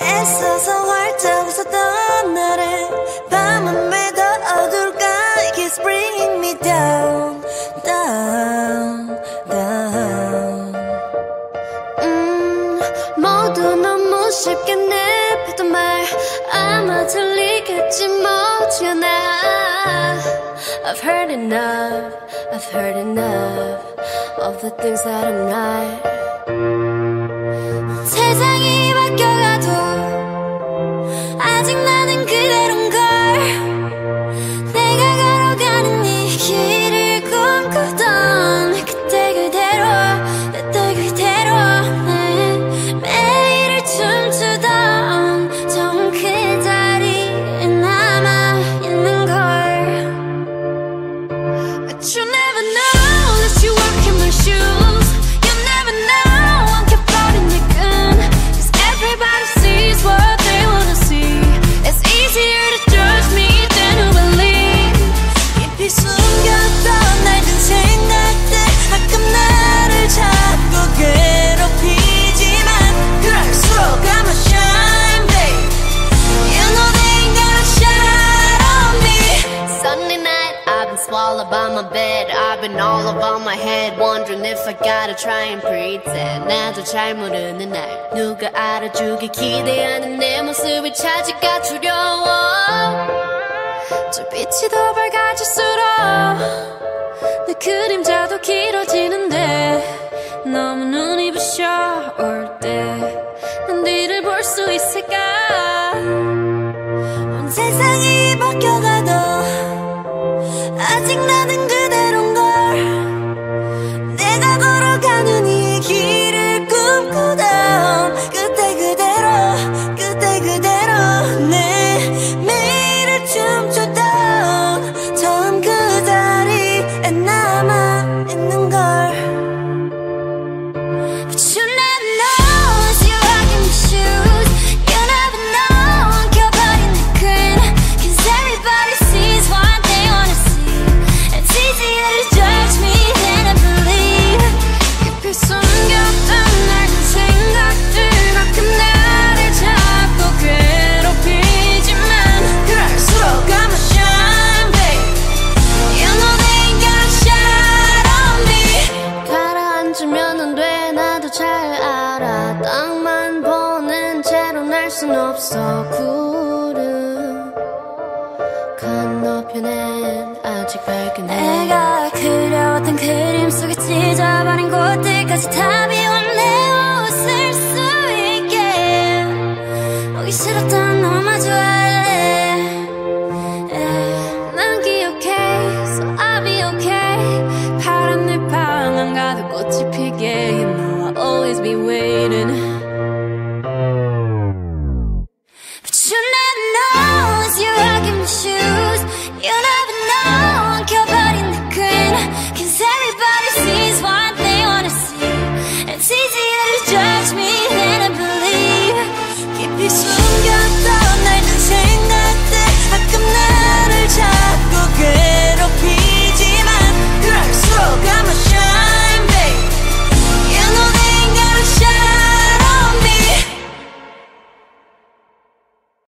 애써서 활짝 웃었던 날에 밤은 왜 더 어둘까 It keeps bringing me down down down 음, 모두 너무 쉽게 내뱉던 말 아마 들리겠지 못지않아 I've heard enough, I've heard enough Of the things that I'm not 세상이 I've been swallowed by my bed. I've been all about my head, wondering if I gotta try and pretend. 나도 잘 모르는 날, 누가 알아주길 기대하는 내 모습이 차지가 두려워. 저 빛이 더 밝아질수록 내 그림자도 길어 순 없어 구름. 건너편엔 아직 밝은 해 내가 그려왔던 그림 속에 찢어버린 곳들까지 다 비운 내 옷을 수 있게. 오기 싫었던 너마저 할래 난 기억해. So I'll be okay. 파란 내 방 안 가득 꽃이 피게. You know I'll always be waiting